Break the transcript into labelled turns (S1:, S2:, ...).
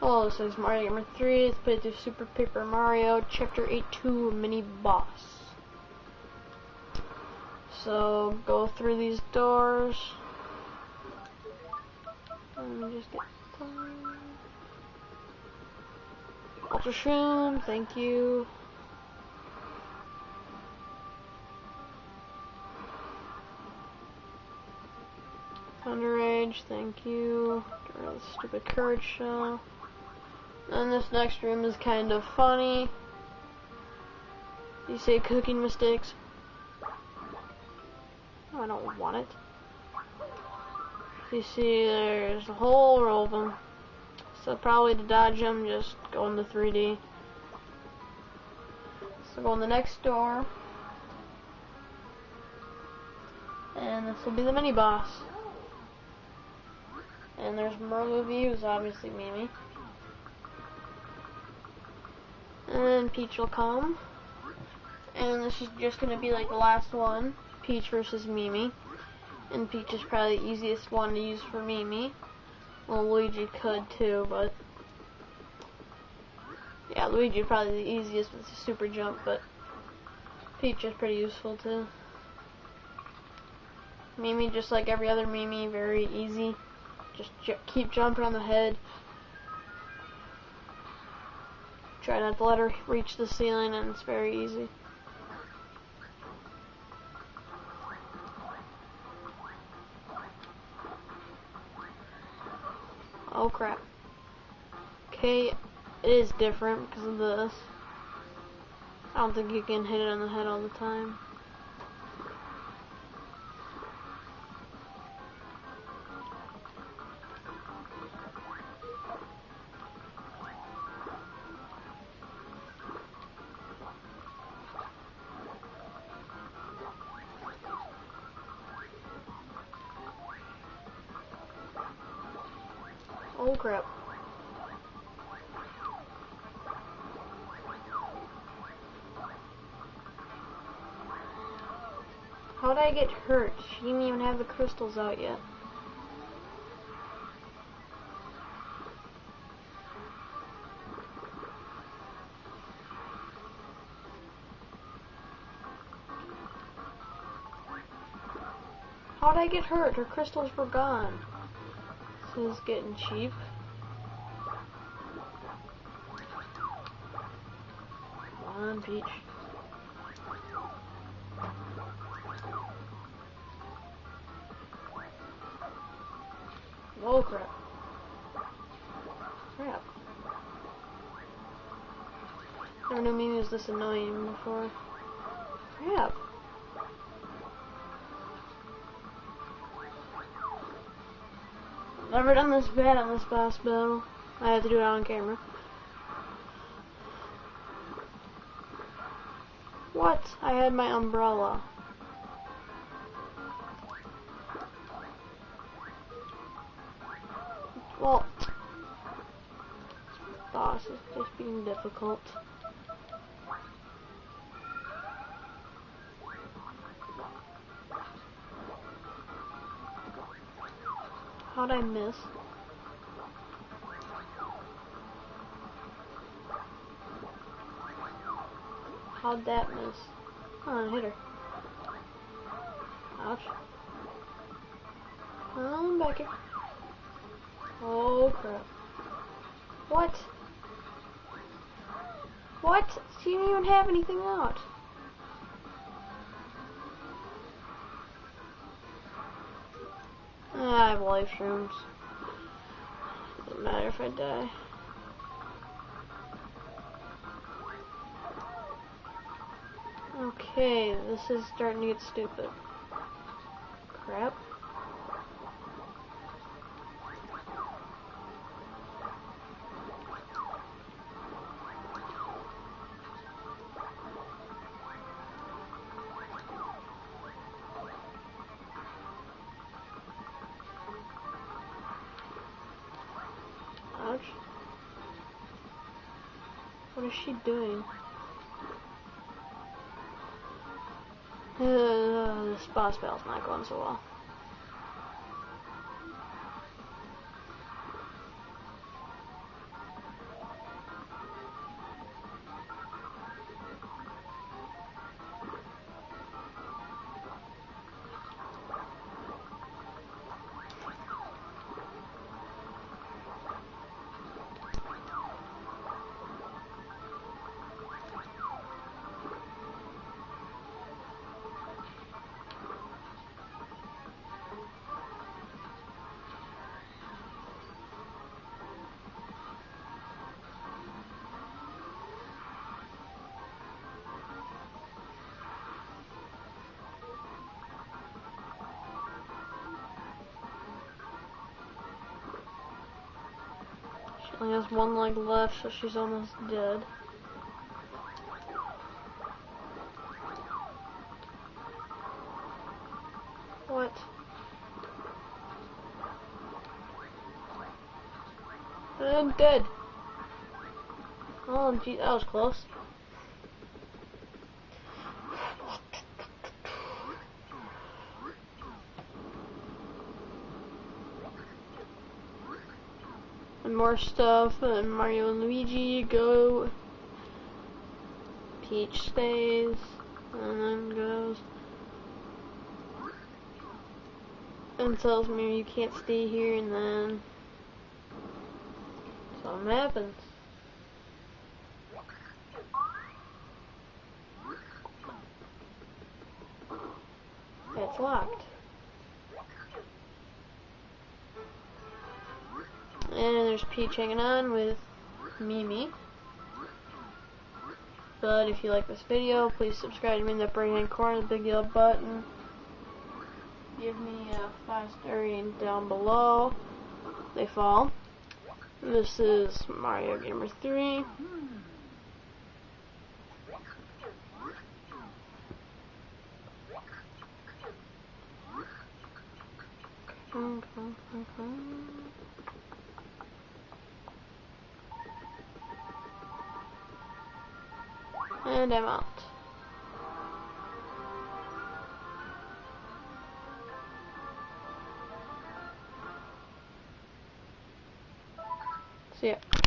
S1: Hello, this is Mario Gamer 3. Let's play through Super Paper Mario Chapter 8-2 Mini Boss. So, go through these doors. And just get some... Ultra Shroom, thank you. Thunder Rage, thank you. Get rid of the stupid courage shell. And this next room is kind of funny. You say cooking mistakes. I don't want it. You see, there's a whole row of them. So probably to dodge them, just go into 3D. So go in the next door. And this will be the mini boss. And there's Merlee who's obviously Mimi. And Peach will come. And this is just to be like the last one. Peach versus Mimi. And Peach is probably the easiest one to use for Mimi. Well, Luigi could too, but... Yeah, Luigi probably the easiest with the super jump, but... Peach is pretty useful too. Mimi, just like every other Mimi, very easy. Just ju keep jumping on the head. Try not to let her reach the ceiling and it's very easy. Oh crap. Okay, it is different because of this. I don't think you can hit it on the head all the time. Oh crap. How did I get hurt? She didn't even have the crystals out yet. How did I get hurt? Her crystals were gone. Is getting cheap. On, Peach. Oh crap. Crap. Never knew Mimi was this annoying before. Crap. I've never done this bad on this boss battle. I have to do it on camera. What? I had my umbrella. Well, boss is just being difficult. How'd I miss? How'd that miss? Oh, I hit her. Ouch. I'm back here. Oh, crap. What? What? She didn't even have anything out. I have life shrooms. Doesn't matter if I die. Okay, this is starting to get stupid. Crap. What is she doing? Uh, this boss battle's not going so well. Only has one leg left, so she's almost dead. What? I'm dead. Oh, gee, that was close. And more stuff, and Mario and Luigi go. Peach stays, and then goes. And tells me you can't stay here, and then something happens. It's locked. And there's Peach hanging on with Mimi. But if you like this video, please subscribe to me in the right hand corner, the big yellow button. Give me a five star rating down below. They fall. This is Mario Gamer 3. And I'm out. See ya.